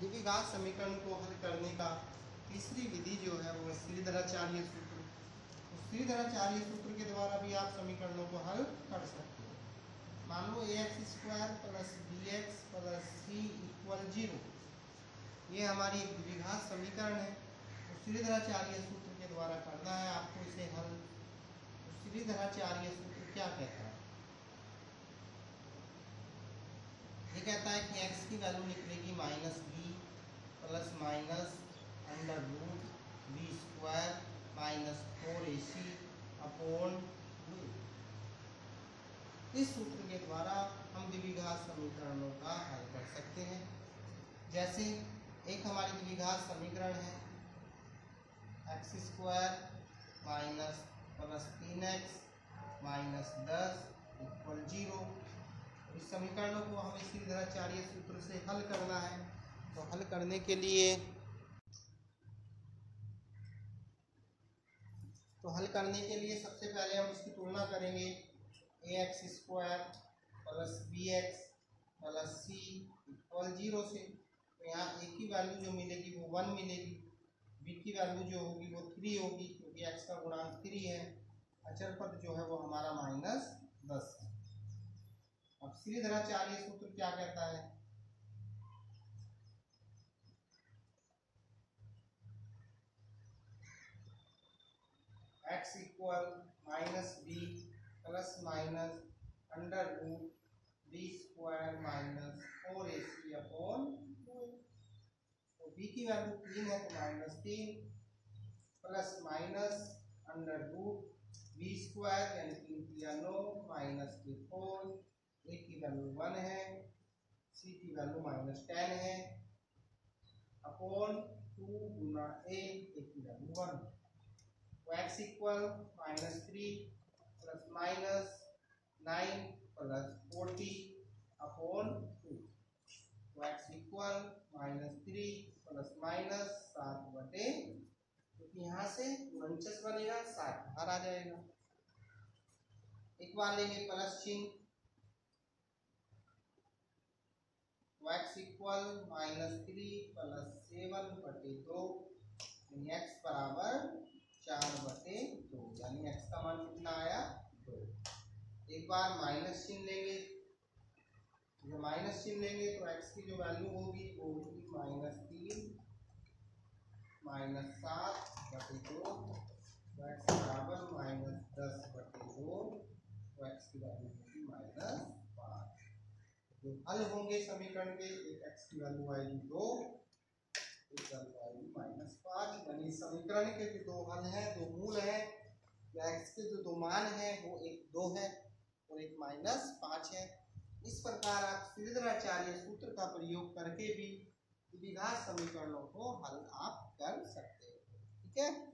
द्विघात समीकरण को हल करने का तीसरी विधि जो है वो श्रीधराचार्य सूत्र। तो श्रीधराचार्य सूत्र के द्वारा भी आप समीकरणों को हल कर सकते हो। मान लो A X square plus B X plus C equal zero ये हमारी एक द्विघात समीकरण है। तो श्रीधराचार्य सूत्र के द्वारा करना है आपको इसे हल। तो श्रीधराचार्य सूत्र क्या कहता है? ये कहता है कि x की वैल्यू निकलेगी minus B plus minus under root B square minus four A C upon इस सूत्र के द्वारा हम द्विघात समीकरणों का हल कर सकते हैं। जैसे एक हमारी द्विघात समीकरण है एक्स स्क्वायर माइनस प्लस तीन एक्स माइनस दस इक्वल ज़ीरो इस समीकरणों को हमें श्रीधराचार्य सूत्र से हल करना है। तो हल करने के लिए। तो हल करने के लिए सबसे पहले हम इसकी तुलना करेंगे। A X square plus B X plus C equal zero से। तो यहाँ ए की वैल्यू जो मिलेगी वो वन मिलेगी। बी की वैल्यू जो होगी वो थ्री होगी क्योंकि एक्स का गुणांक थ्री है। अचर पद जो है वो हमारा माइनस दस है। अब श्रीधराचार्य सूत्र क्या कहता है? X equal minus B plus minus under root B square minus four A C upon तो बी की वैल्यू तीन है तो माइनस तीन plus minus under root B square यानी तीन किया नौ माइनस के फोर ए की वैल्यू वन है सी की वैल्यू माइनस टेन है अपॉन टू गुना ए की वैल्यू वन तो x equal minus three plus minus nine plus forty upon two तो x equal minus three plus minus सात बटे क्योंकि यहाँ से उनचास बनेगा, सात बाहर आ जाएगा। बार लेंगे प्लस चिन्ह। X equal minus three plus seven बटे दो। एक्स बराबर चार बटे दो यानी एक्स का मान कितना आया दो एक बार माइनस चिन्ह लेंगे। जब माइनस चिन्ह लेंगे तो एक्स की जो वैल्यू होगी, वो होगी माइनस तीन, माइनस सात बटे दो तो एक्स बराबर माइनस दस बटे दो तो एक्स की वैल्यू होगी माइनस पाँच। जो हल होंगे समीकरण के, एक एक्स की वैल्यू आएगी दो, एक वैल्यू आएगी माइनस पाँच। यानी समीकरण के जो दो हल हैं, दो मूल हैं एक्स के जो दो मान हैं, वो एक दो है। और एक माइनस पाँच है। इस प्रकार आप श्रीधराचार्य सूत्र का प्रयोग करके भी द्विघात समीकरणों को हल आप कर सकते हो। ठीक है?